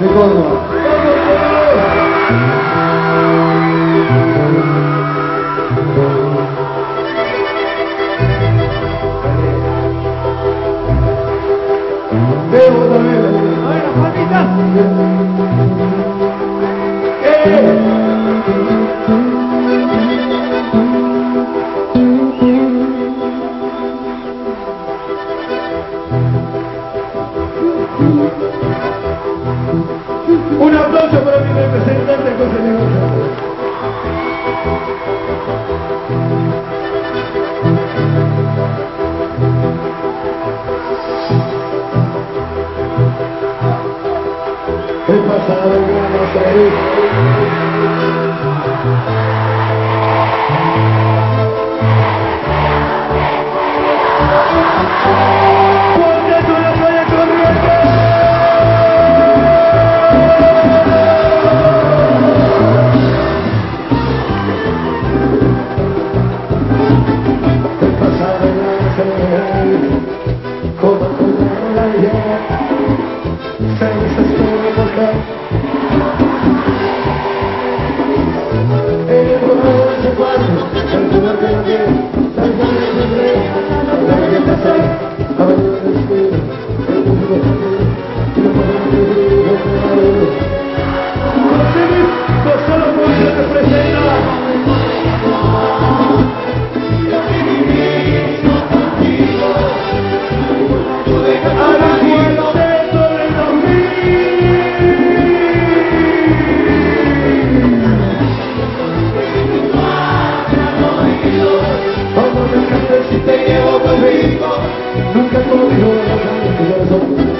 没告诉我。Un aplauso para mi representante José He pasado gran Yeah. Nunca he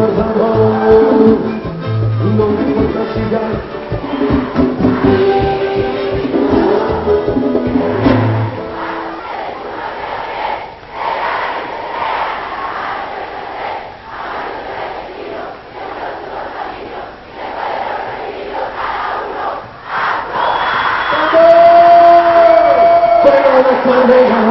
Não me Sunday night.